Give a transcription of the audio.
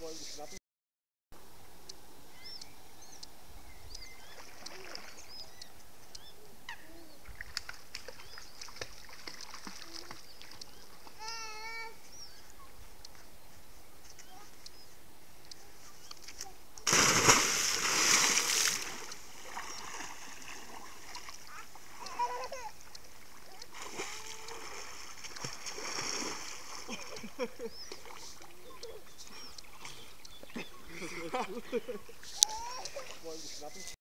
Wollen Sie schnappen?